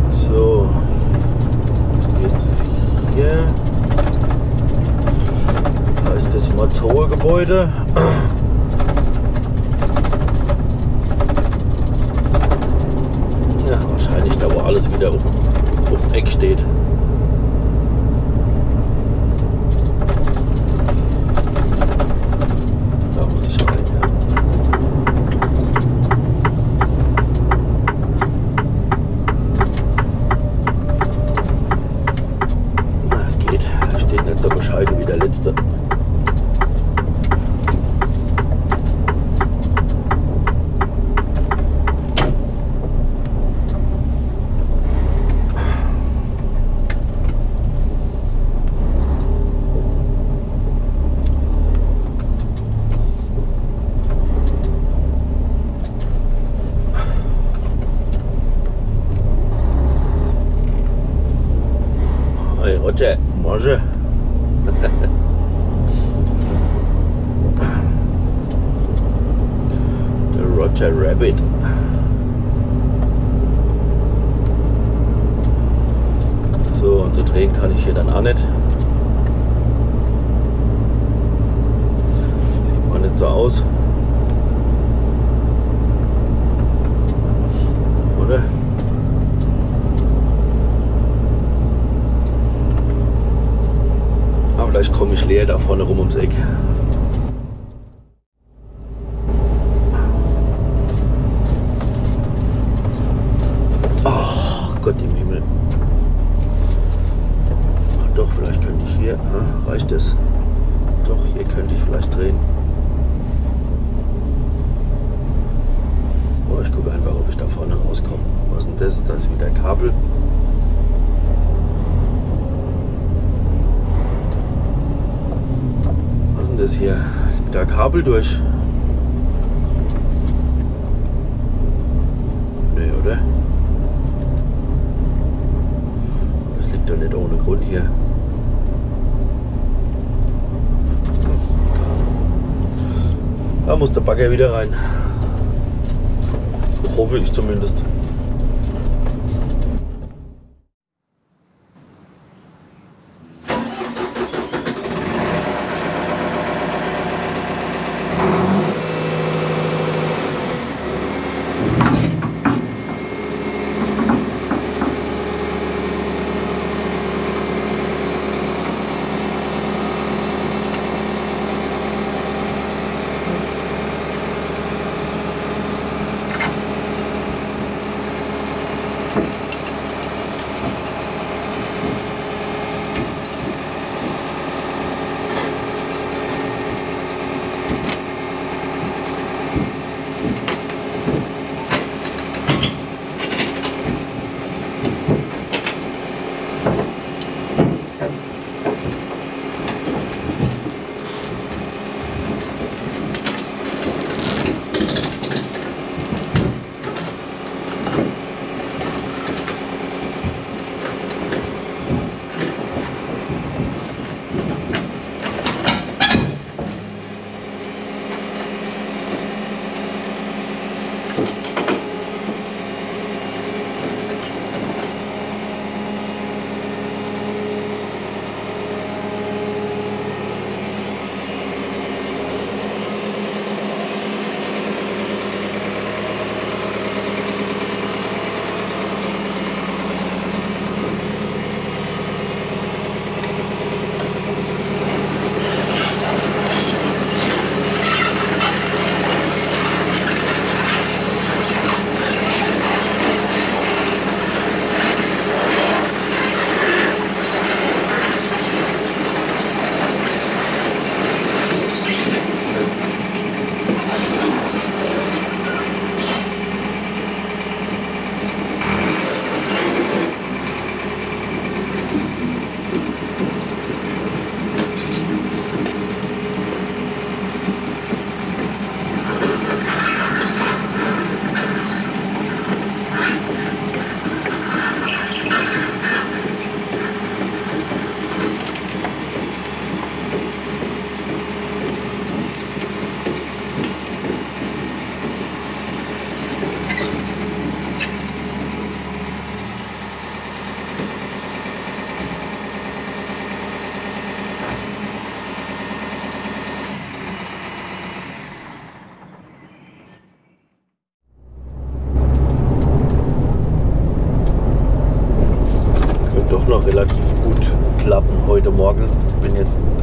So, jetzt hier. Da ist das Matzhohe Gebäude. Ja, wahrscheinlich da, wo alles wieder auf, auf dem Eck steht. Wieder rein.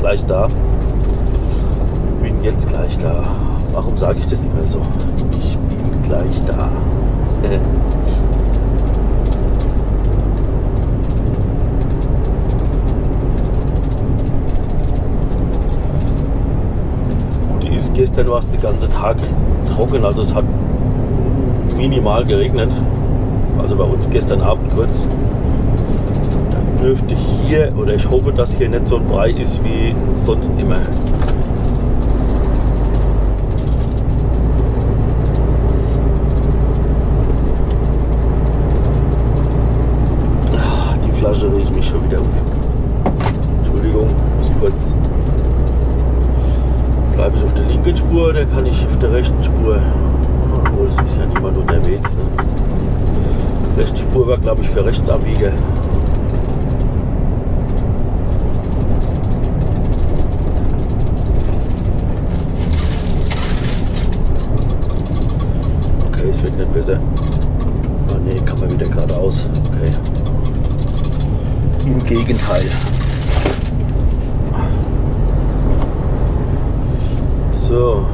Gleich da. Bin jetzt gleich da. Warum sage ich das immer so? Ich bin gleich da. Gut ist, gestern war es den ganzen Tag trocken, also es hat minimal geregnet. Also bei uns gestern Abend kurz. Dürfte hier, oder ich hoffe, dass hier nicht so ein Brei ist wie sonst immer. Ah, Die Flasche riecht mich schon wieder auf. Entschuldigung, muss kurz. Bleibe ich auf der linken Spur, da kann ich auf der rechten Spur. Obwohl, es ist ja niemand unterwegs. Ne? Rechte Spur war, glaube ich, für rechts es wird nicht besser. Ah nee, kann man wieder geradeaus. Okay. Im Gegenteil. So.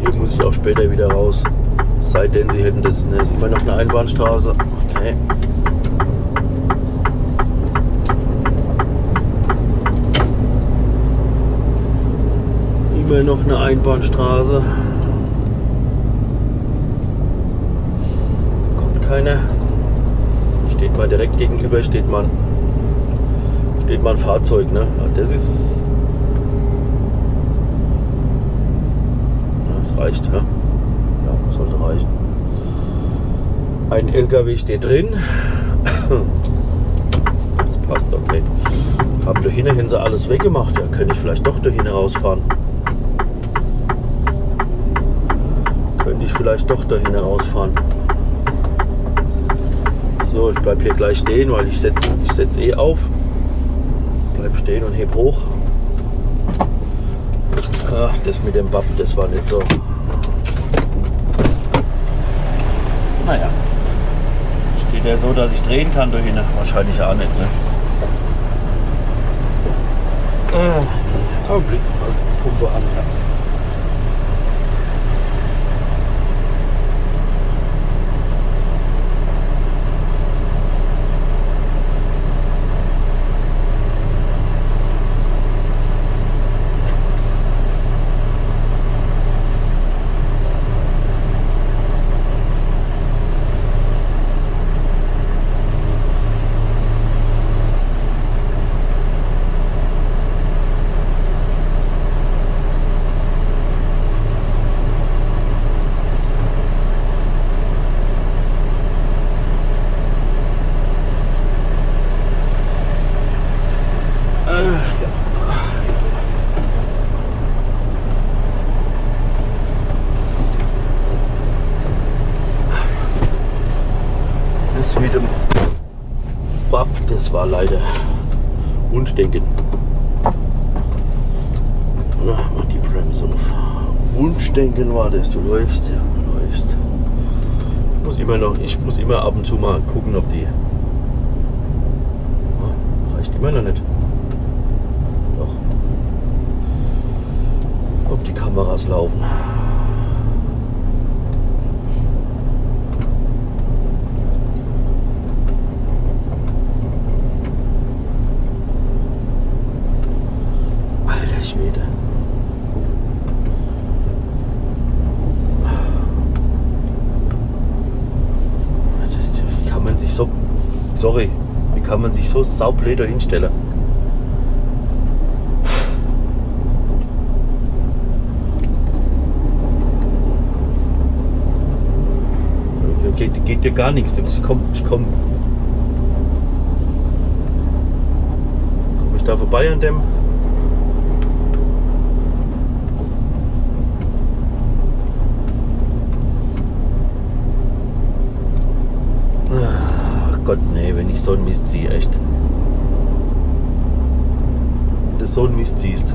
Hier muss ich auch später wieder raus. Es sei denn, sie hätten das. Ne, ist immer noch eine Einbahnstraße. Okay. Immer noch eine Einbahnstraße. Kommt keiner. Steht mal direkt gegenüber, steht man steht mal ein Fahrzeug. Ne? Das ist. Das reicht, ja. Ja, sollte reichen. Ein LKW steht drin. Das passt, okay. Haben da hinten sie alles weggemacht. Ja, könnte ich vielleicht doch da rausfahren. Könnte ich vielleicht doch da hinten rausfahren. So, ich bleibe hier gleich stehen, weil ich setze ich setz eh auf bleib stehen und heb hoch. Ach, das mit dem Wappen, das war nicht so. Naja. Steht ja so, dass ich drehen kann durch ihn. Wahrscheinlich auch nicht, ne? Äh, Augenblick, Pumpe an, ja. War leider Wunschdenken. Na, mach die Bremse auf. Wunschdenken war das. Du läufst, ja, du läufst. Ich muss immer noch, ich muss immer ab und zu mal gucken, ob die. Oh, reicht immer noch nicht. Doch. Ob die Kameras laufen. Sorry, wie kann man sich so saublöder hinstellen? Geht, geht dir gar nichts. Ich komme ich komm, komm ich da vorbei an dem Gott, nee, wenn ich so ein Mist ziehe, echt. Wenn du so ein Mist ziehst.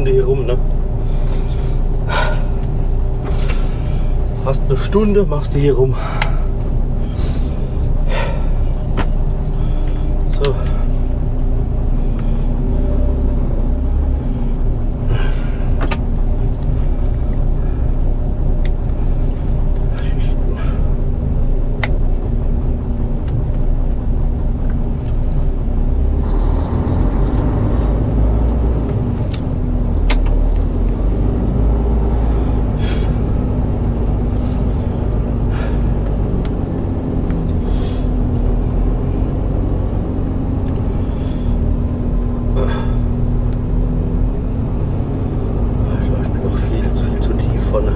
Stunde hier rum, ne? Fast eine Stunde machst du hier rum. So. Ich glaube, ich bin noch viel, viel zu tief vorne.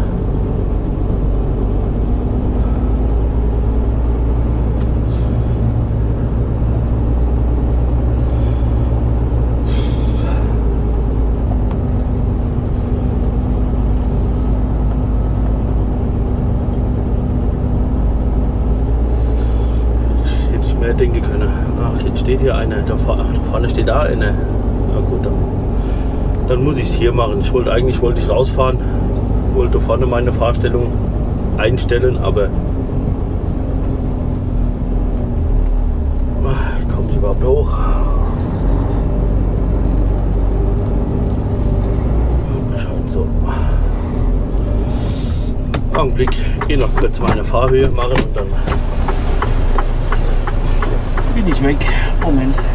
Mehr denken können. Ach, jetzt steht hier eine. Da, vorne steht da eine. Na gut, dann dann muss ich es hier machen. Ich wollte eigentlich wollte ich rausfahren, wollte vorne meine Fahrstellung einstellen, aber Ah, komme ich überhaupt hoch? Scheint so. Augenblick, gehe noch kurz meine Fahrhöhe machen und dann bin ich weg. Moment. Betonmischer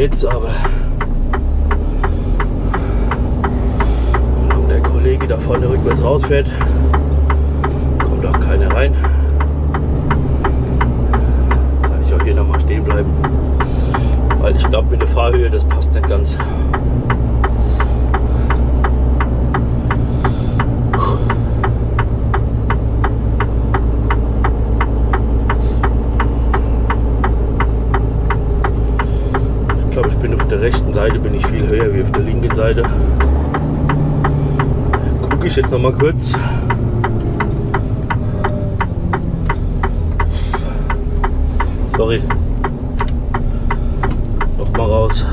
Jetzt aber. Wenn der Kollege da vorne rückwärts rausfährt, kommt auch keiner rein. Kann ich auch hier nochmal stehen bleiben. Weil ich glaube, mit der Fahrhöhe, das passt nicht ganz. Ich glaube, ich bin auf der rechten Seite bin ich viel höher wie auf der linken Seite. Gucke ich jetzt noch mal kurz. Sorry. Noch mal raus.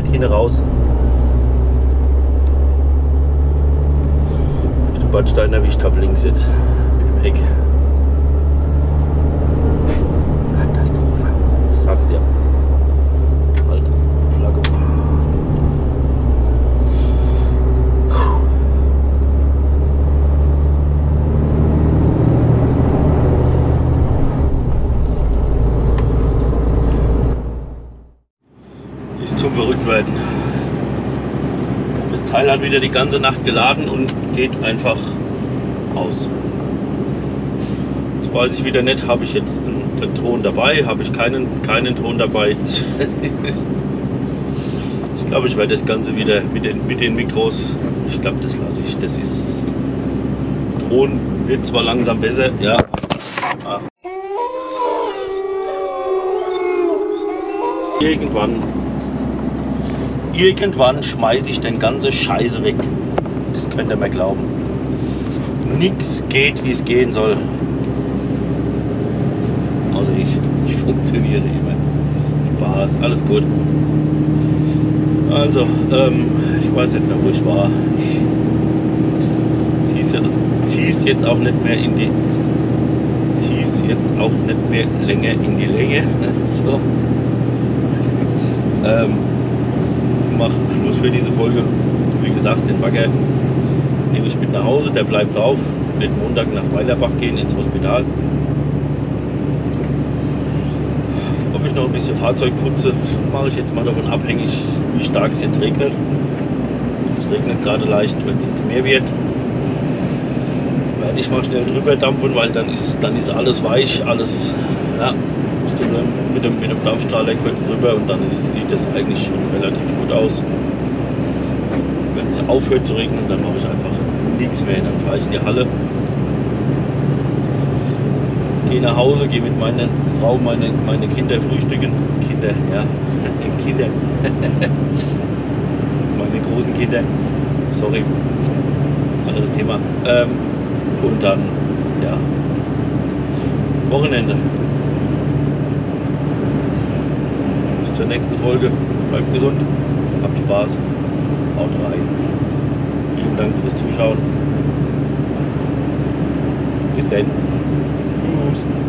Hin raus. Ich den Bordstein erwischt habe links jetzt mit dem Heck. Katastrophe. Ich sag's ja. Alter, Flagge. Ist zum Verrücktwerden. Wieder die ganze Nacht geladen und geht einfach aus. Weiß ich wieder nicht, habe ich jetzt einen, einen Ton dabei, habe ich keinen, keinen Ton dabei. ich glaube, ich werde das Ganze wieder mit den, mit den Mikros, ich glaube, das lasse ich. Das ist, Ton wird zwar langsam besser, ja. Ach. Irgendwann Irgendwann schmeiße ich den ganze Scheiße weg. Das könnt ihr mir glauben. Nix geht, wie es gehen soll. Außer ich. Ich funktioniere immer. Spaß, alles gut. Also, ähm, ich weiß nicht mehr, wo ich war. Ich zieh's jetzt, zieh's jetzt auch nicht mehr in die. Zieh's jetzt auch nicht mehr länger in die Länge. so. Ähm, mache Schluss für diese Folge. Wie gesagt, den Bagger nehme ich mit nach Hause, der bleibt drauf. Wird Montag nach Weilerbach gehen ins Hospital. Ob ich noch ein bisschen Fahrzeug putze, mache ich jetzt mal davon abhängig, wie stark es jetzt regnet. Es regnet gerade leicht, wenn es jetzt mehr wird. Werde ich mal schnell drüber dampfen, weil dann ist, dann ist alles weich, alles ja, mit dem, mit dem Dampfstrahler kurz drüber und dann ist, sieht das eigentlich schon relativ gut aus. Wenn es aufhört zu regnen, dann mache ich einfach nichts mehr. Dann fahre ich in die Halle, gehe nach Hause, gehe mit meiner Frau meine, meine Kinder frühstücken. Kinder, ja, Kinder. meine großen Kinder. Sorry, anderes Thema. Ähm, und dann, ja, Wochenende. Bis zur nächsten Folge. Bleibt gesund, habt Spaß, haut rein. Vielen Dank fürs Zuschauen. Bis dann. Tschüss.